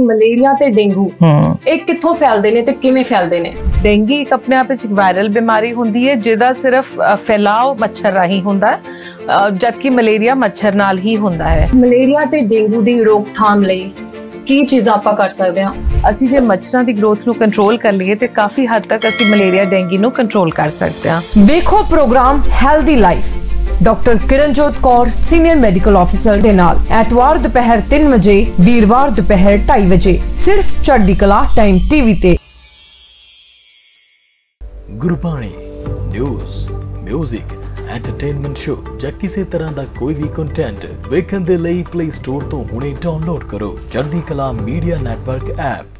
Malaria ਤੇ dengue ਇਹ ਕਿੱਥੋਂ ਫੈਲਦੇ ਨੇ ਤੇ ਕਿਵੇਂ ਫੈਲਦੇ ਨੇ? ਡੇਂਗੀ ਇੱਕ ਆਪਣੇ ਆਪ ਵਿੱਚ ਇੱਕ ਵਾਇਰਲ ਬਿਮਾਰੀ ਹੁੰਦੀ ਹੈ ਜਿਹਦਾ ਸਿਰਫ ਫੈਲਾਅ ਮੱਛਰ ਰਾਹੀਂ ਹੁੰਦਾ ਹੈ ਜਦਕਿ ਮਲੇਰੀਆ ਮੱਛਰ ਨਾਲ ਹੀ ਹੁੰਦਾ ਹੈ। ਮਲੇਰੀਆ ਤੇ ਡੇਂਗੂ ਦੀ ਰੋਕਥਾਮ ਲਈ ਕੀ ਚੀਜ਼ਾਂ ਆਪਾਂ ਕਰ ਸਕਦੇ ਹਾਂ? ਅਸੀਂ ਜੇ ਮੱਛਰਾਂ ਦੀ ਗਰੋਥ ਨੂੰ ਕੰਟਰੋਲ ਕਰ ਲਈਏ ਤੇ ਕਾਫੀ ਹੱਦ ਤੱਕ ਅਸੀਂ ਮਲੇਰੀਆ ਡੇਂਗੀ ਨੂੰ ਕੰਟਰੋਲ ਕਰ ਸਕਦੇ ਹਾਂ। ਵੇਖੋ programme healthy life doctor Kiranjot Kaur, senior medical officer ਦੇ ਨਾਲ। ਐਤਵਾਰ ਦੁਪਹਿਰ 3 ਵਜੇ, ਵੀਰਵਾਰ ਦੁਪਹਿਰ 2:30 ਵਜੇ। ਸਿਰਫ ਚੜ੍ਹਦੀ ਕਲਾ ਟਾਈਮ ਟੀਵੀ ਤੇ। ਗੁਰਬਾਣੀ ਨਿਊਜ਼ 뮤직 ਐਂਟਰਟੇਨਮੈਂਟ ਸ਼ੋ ਜਾਂ ਕਿਸੇ ਤਰ੍ਹਾਂ ਦਾ ਕੋਈ ਵੀ ਕੰਟੈਂਟ ਵੇਖਣ ਦੇ ਲਈ ਪਲੇ ਸਟੋਰ ਤੋਂ ਹੁਣੇ ਡਾਊਨਲੋਡ ਕਰੋ ਚੜ੍ਹਦੀ ਕਲਾ ਮੀਡੀਆ ਨੈਟਵਰਕ ਐਪ।